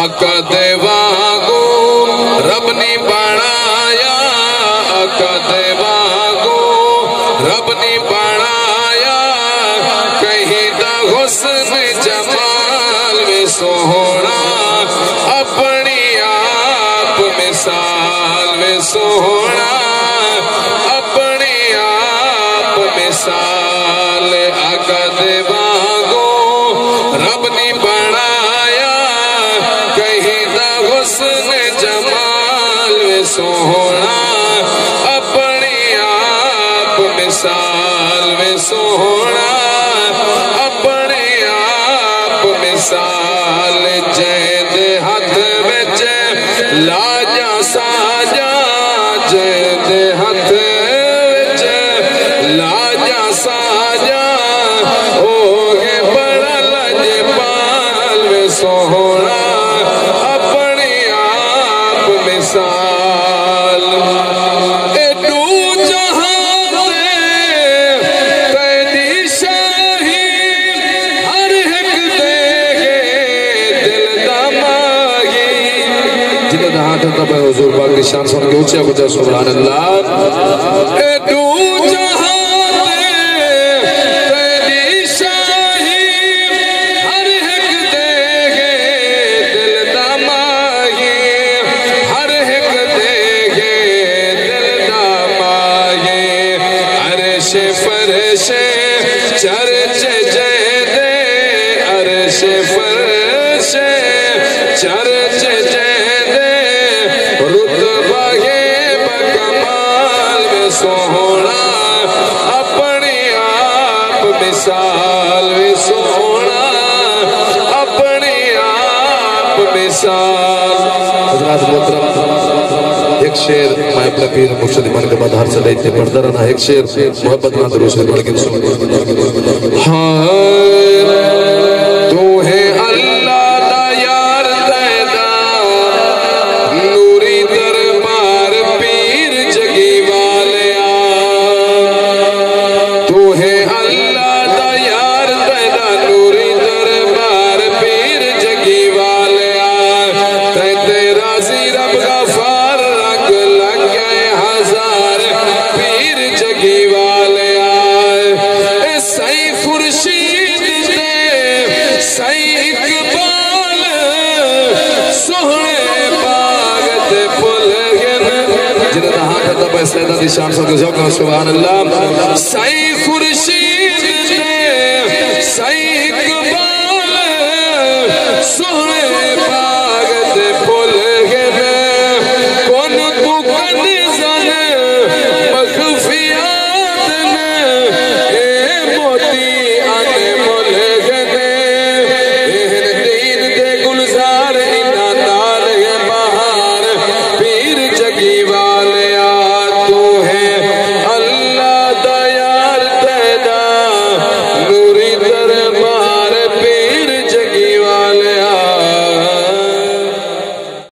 آقا دے واگو رب نی بنایا سونا اپنی آپ مثال میں سونا اپنی آپ مثال جید ہاتھ بچ لاجا ساجا جید ہاتھ بچ لاجا ساجا ہو گے بڑا لج پال میں سونا۔ جنہیں دا پہ حضور پاک کی شان سن کے اچھا کچھا سبحان اللہ۔ ایڈو جہاں ہر ایک دے گے دل عرش فرش، چرچ ایک شعر میں اپنے پیر مرشد ایمان کے بعد ہر سے لیتے پڑھتا رہنا ایک محبت نہ دروس کے سن ہاں گن جنہیں ہاتھ تھا پہ سیدہ دی شان سبحان اللہ۔ سی